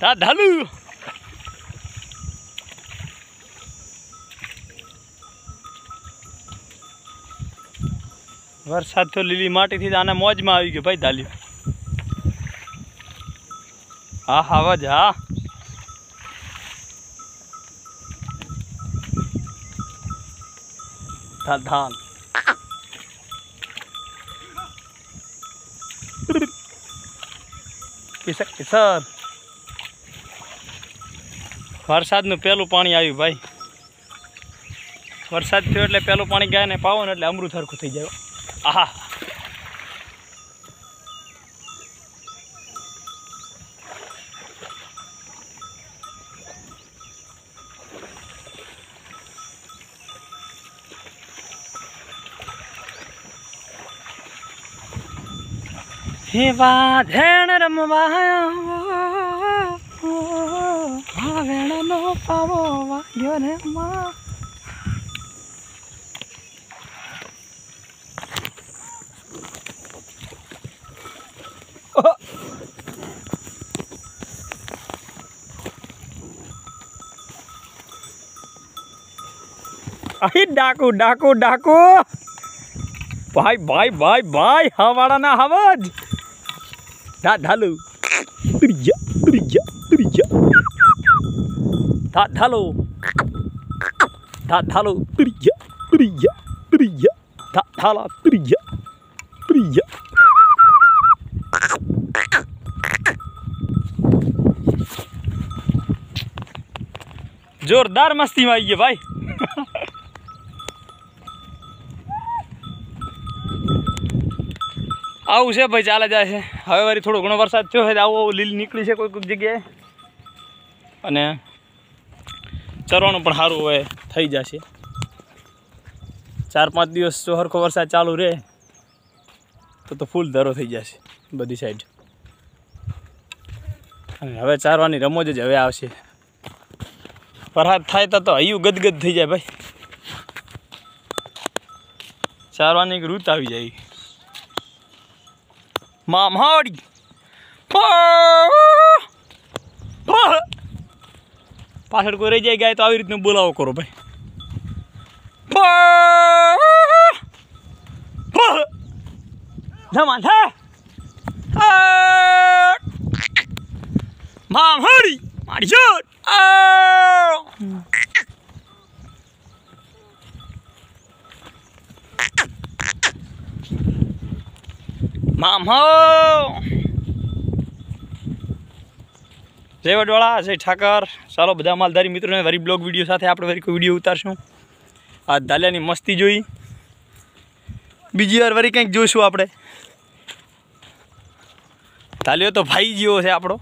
ઢાલુ વરસાદ તો લીલી માટીથી જ આને મોજમાં આવી ગયો ભાઈ ધાલ્યું હા હા જ હા. ધાન. કિસર કિસર. વરસાદનું પહેલું પાણી આવ્યું ભાઈ. વરસાદ થયો એટલે પહેલું પાણી ગયા ને પાવો ને એટલે અમૃત હરખું થઈ જાય. આહા. હે વાધેણ રમવા હા વેણનો પાવો વાગ્યો રે માં અહીં ડાકુ ડાકુ ડાકુ ભાઈ ભાઈ ભાઈ ભાઈ હવાડાના હવાજ ઢા ઢાલુ ત્રીજા ત્રીજા ત્રીજા ધાલો ઢાલો ત્રીજા ત્રીજા ત્રીજા ઢાલા ત્રીજા ત્રીજા જોરદાર મસ્તીમાં આવી ગયા ભાઈ આવું છે ભાઈ ચાલે જાય છે હવે વારી થોડો ઘણો વરસાદ થયો છે આવો લીલ નીકળી છે કોઈ કોઈક જગ્યાએ અને ચરવાનું પણ સારું હવે થઈ જશે. ચાર પાંચ દિવસ જો સરખો વરસાદ ચાલુ રહે, તો તો ફૂલ ધરો થઈ જશે બધી સાઈડ અને હવે ચારવાની રમોજ જ હવે આવશે. વરસાદ થાય તો તો હૈયું ગદગદ થઈ જાય ભાઈ. ચારવાની એક રૂત આવી જાય. મામહાડી પાછળ કોઈ રહી જાય ગાય તો આવી રીતનું બોલાવો કરો ભાઈ ધમાન હે મામહાડી મારી શોટ મામહો જય વડવાળા, જય ઠાકર. ચાલો, બધા માલધારી મિત્રોને વરી બ્લોગ વીડિયો સાથે આપણે વરી કોઈ વીડિયો ઉતારશું. આ ધાલિયાની મસ્તી જોઈ. બીજી વાર વરી કંઈક જોઈશું આપણે. ધાલ્યો તો ભાઈ જેવો છે આપણો.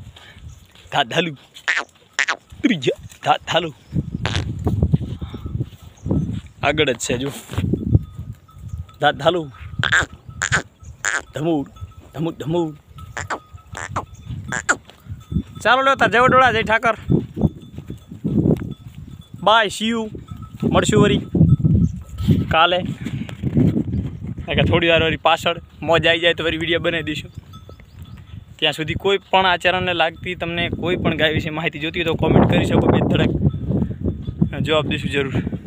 ધા ધાલુ. ત્રીજા ધા ધાલુ. આગળ જ છે, જો. ધા ધાલુ. ધમૂડ ધમૂડ ધમૂડ ચાલો લેતા જય વડોળા જય ઠાકર. બાય સીયુ મળશું વરી. કાલે. કે થોડી વાર વરી પાછળ મોજ આવી જાય તો વરી વીડિયો બનાવી દઈશું. ત્યાં સુધી કોઈ પણ આચરણને લાગતી તમને કોઈ પણ ગાય વિશે માહિતી જોતી હોય તો કોમેન્ટ કરી શકો બે ધડક. જવાબ દઈશું જરૂર.